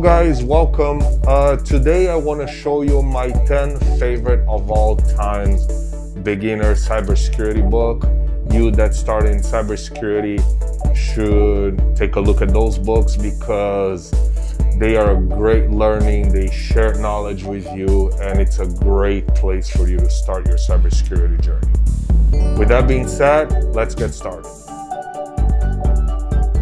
guys, welcome. Uh, today I want to show you my 10 favorite of all times beginner cybersecurity book. You that start in cybersecurity should take a look at those books because they are a great learning, they share knowledge with you, and it's a great place for you to start your cybersecurity journey. With that being said, let's get started.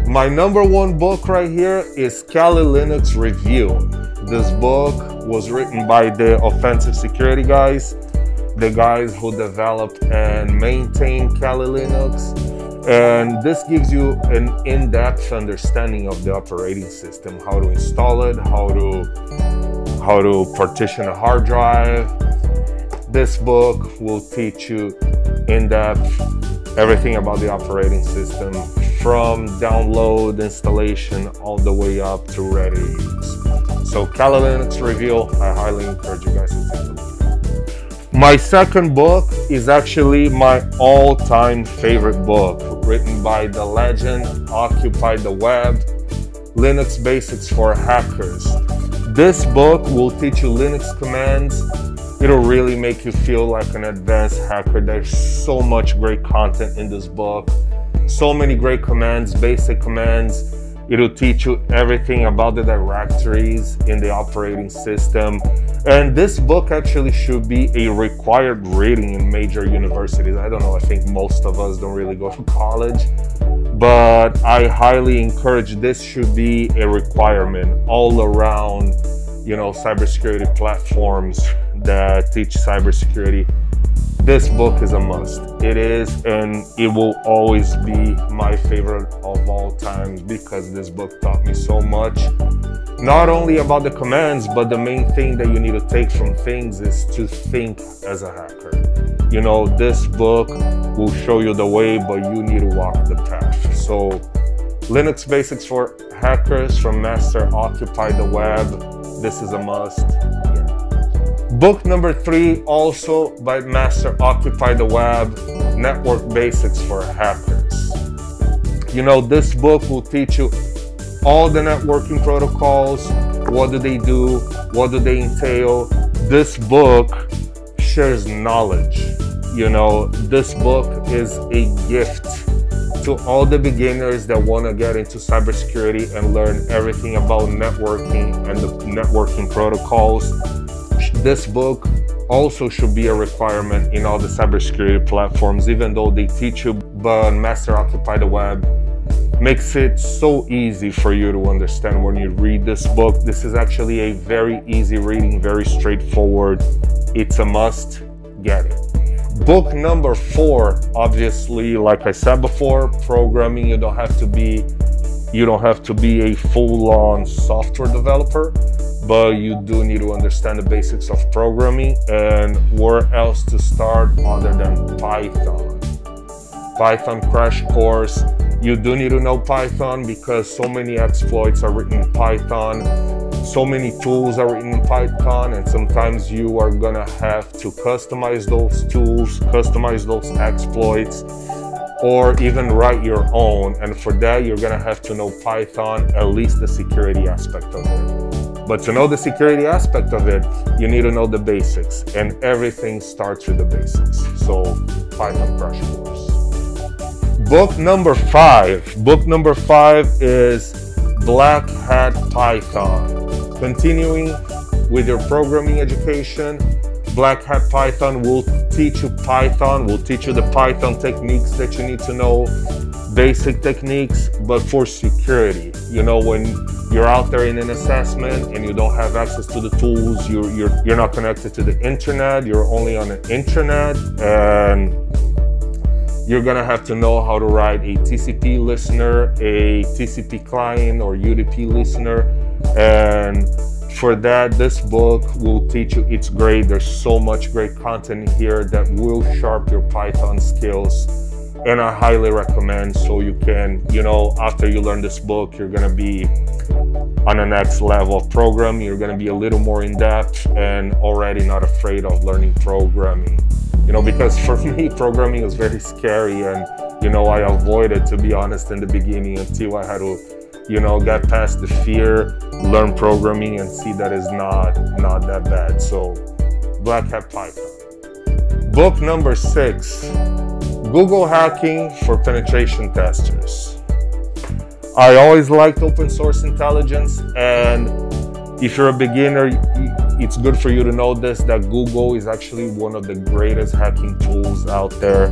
My number one book right here is Kali Linux Revealed. This book was written by the offensive security guys, the guys who developed and maintain Kali Linux. And this gives you an in-depth understanding of the operating system, how to install it, how to how to partition a hard drive. This book will teach you in-depth everything about the operating system from download, installation, all the way up to ready use. So Kali Linux Revealed, I highly encourage you guys to take a look. My second book is actually my all-time favorite book, written by the legend Occupy the Web, Linux Basics for Hackers. This book will teach you Linux commands. It'll really make you feel like an advanced hacker. There's so much great content in this book so many great commands, basic commands. It'll teach you everything about the directories in the operating system. And this book actually should be a required reading in major universities. I don't know, I think most of us don't really go to college, but I highly encourage this should be a requirement all around, you know, cybersecurity platforms that teach cybersecurity this book is a must. It is, and it will always be my favorite of all times because this book taught me so much. Not only about the commands, but the main thing that you need to take from things is to think as a hacker. You know, this book will show you the way, but you need to walk the path. So, Linux Basics for Hackers from Master Occupy the Web. This is a must. Book number three, also by Master Occupy the Web, Network Basics for Hackers. You know, this book will teach you all the networking protocols, what do they do, what do they entail. This book shares knowledge. You know, this book is a gift to all the beginners that want to get into cybersecurity and learn everything about networking and the networking protocols this book also should be a requirement in all the cybersecurity platforms, even though they teach you, but Master Occupy the Web makes it so easy for you to understand when you read this book. This is actually a very easy reading, very straightforward. It's a must, get it. Book number four, obviously, like I said before, programming, you don't have to be you don't have to be a full-on software developer but you do need to understand the basics of programming and where else to start other than Python. Python crash course. You do need to know Python because so many exploits are written in Python. So many tools are written in Python and sometimes you are gonna have to customize those tools, customize those exploits or even write your own. And for that, you're gonna have to know Python, at least the security aspect of it. But to know the security aspect of it, you need to know the basics, and everything starts with the basics. So, Python crash course. Book number five. Book number five is Black Hat Python. Continuing with your programming education, Black Hat Python will teach you Python, will teach you the Python techniques that you need to know, basic techniques, but for security. You know, when you're out there in an assessment and you don't have access to the tools, you're, you're, you're not connected to the internet, you're only on the intranet, and you're gonna have to know how to write a TCP listener, a TCP client, or UDP listener. And for that, this book will teach you. It's great. There's so much great content here that will sharp your Python skills and I highly recommend so you can, you know, after you learn this book, you're gonna be on the next level of program. You're gonna be a little more in depth and already not afraid of learning programming. You know, because for me, programming is very scary and, you know, I avoided, to be honest, in the beginning until I had to you know, get past the fear, learn programming, and see that it's not not that bad. So, Black Hat Python. Book number six: Google Hacking for Penetration Testers. I always liked open source intelligence, and if you're a beginner, it's good for you to know this that Google is actually one of the greatest hacking tools out there.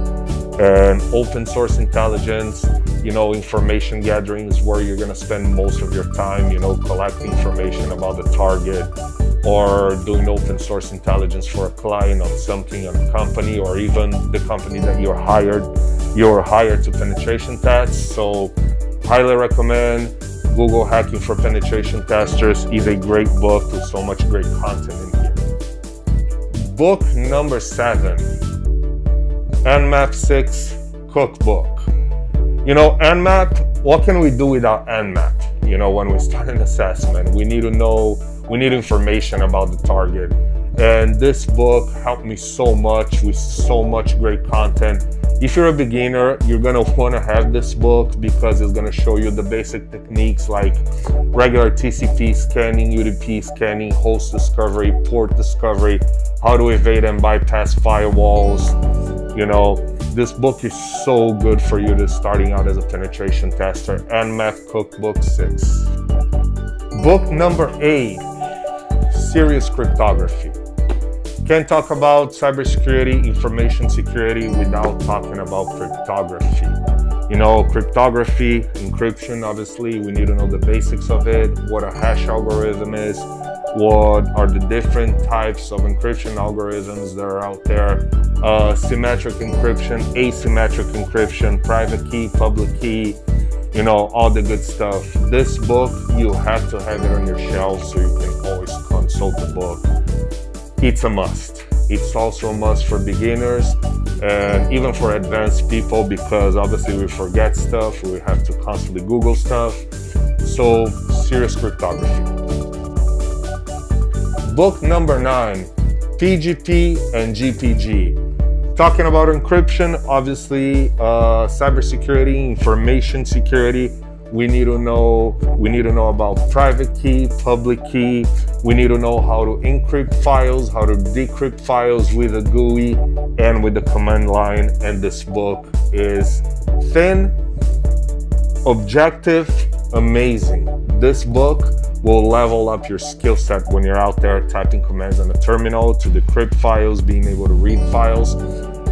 And open source intelligence, you know, information gathering is where you're going to spend most of your time, you know, collecting information about the target or doing open source intelligence for a client on something on a company or even the company that you're hired you're hired to penetration test so highly recommend Google Hacking for Penetration Testers is a great book with so much great content in here. Book number seven, Nmap 6 Cookbook. You know, Nmap, what can we do without Nmap? You know, when we start an assessment, we need to know, we need information about the target. And this book helped me so much with so much great content if you're a beginner, you're gonna wanna have this book because it's gonna show you the basic techniques like regular TCP scanning, UDP scanning, host discovery, port discovery, how to evade and bypass firewalls. You know, this book is so good for you to starting out as a penetration tester. Nmap Cookbook 6. Book number 8, Serious Cryptography. Can't talk about cybersecurity, information security without talking about cryptography. You know, cryptography, encryption, obviously, we need to know the basics of it, what a hash algorithm is, what are the different types of encryption algorithms that are out there, uh, symmetric encryption, asymmetric encryption, private key, public key, you know, all the good stuff. This book, you have to have it on your shelf so you can always consult the book it's a must. It's also a must for beginners and even for advanced people because obviously we forget stuff, we have to constantly Google stuff. So, serious cryptography. Book number nine PGP and GPG. Talking about encryption, obviously, uh, cybersecurity, information security we need to know we need to know about private key public key. We need to know how to encrypt files how to decrypt files with a gui and with the command line. And this book is thin objective amazing. This book will level up your skill set when you're out there typing commands on the terminal to decrypt files being able to read files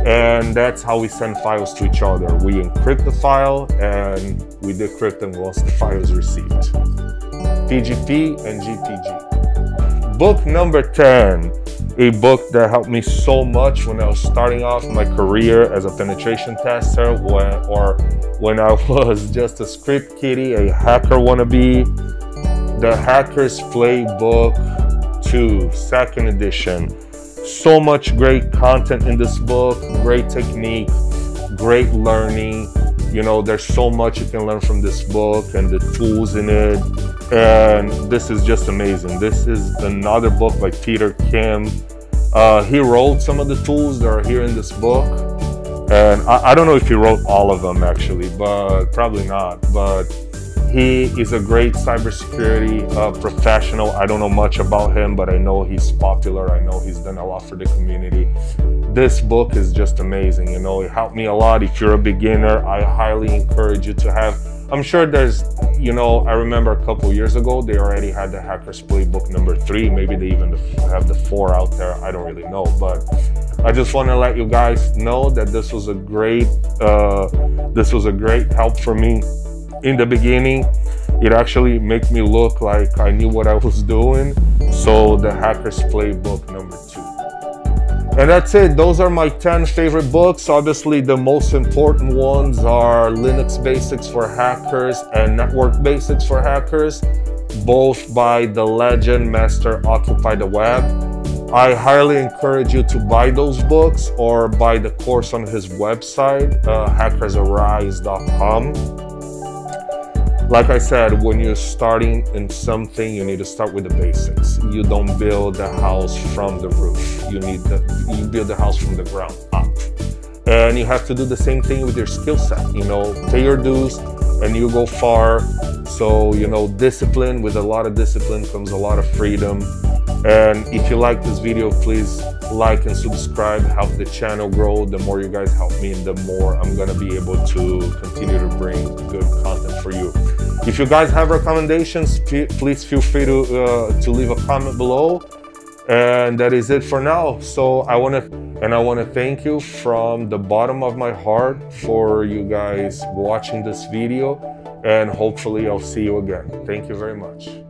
and that's how we send files to each other. We encrypt the file and we decrypt them once the file is received. PGP and GPG. Book number 10, a book that helped me so much when I was starting off my career as a penetration tester when, or when I was just a script kiddie, a hacker wannabe. The Hacker's Playbook 2, second edition so much great content in this book, great technique, great learning. You know, there's so much you can learn from this book and the tools in it. And this is just amazing. This is another book by Peter Kim. Uh, he wrote some of the tools that are here in this book. And I, I don't know if he wrote all of them actually, but probably not. But he is a great cybersecurity uh, professional. I don't know much about him, but I know he's popular. I know he's done a lot for the community. This book is just amazing. You know, it helped me a lot. If you're a beginner, I highly encourage you to have. I'm sure there's, you know, I remember a couple years ago they already had the Hackers Playbook number three. Maybe they even have the four out there. I don't really know, but I just want to let you guys know that this was a great, uh, this was a great help for me in the beginning it actually made me look like I knew what I was doing. So the Hackers Playbook number two. And that's it. Those are my 10 favorite books. Obviously, the most important ones are Linux Basics for Hackers and Network Basics for Hackers, both by the legend master Occupy the Web. I highly encourage you to buy those books or buy the course on his website, uh, hackersarise.com like I said, when you're starting in something, you need to start with the basics. You don't build the house from the roof. You need the, you build the house from the ground up. And you have to do the same thing with your skill set. You know, pay your dues, and you go far. So, you know, discipline, with a lot of discipline comes a lot of freedom. And if you like this video, please like and subscribe, help the channel grow. The more you guys help me, the more I'm gonna be able to continue to bring good content for you. If you guys have recommendations, please feel free to, uh, to leave a comment below. And that is it for now. So I wanna, and I wanna thank you from the bottom of my heart for you guys watching this video and hopefully I'll see you again. Thank you very much.